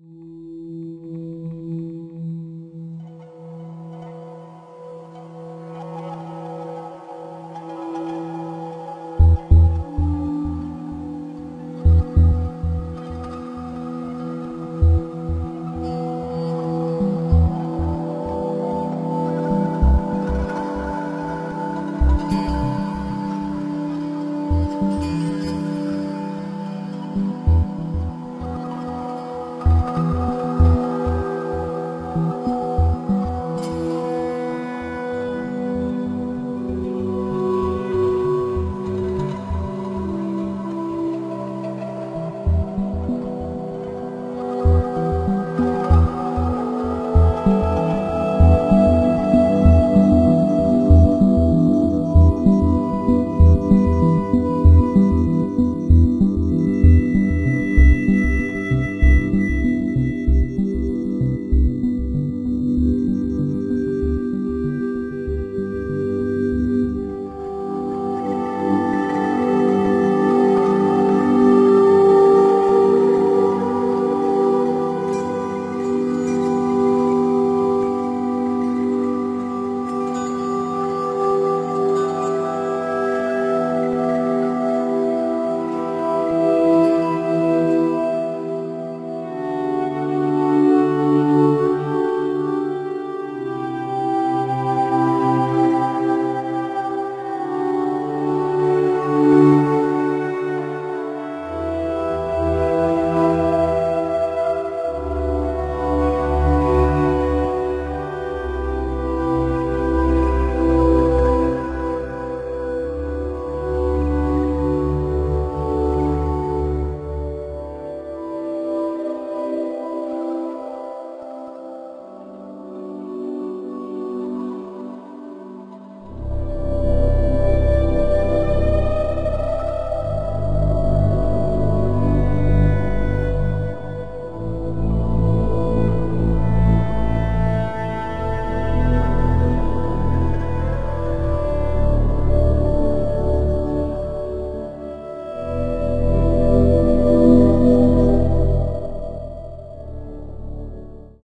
Mm.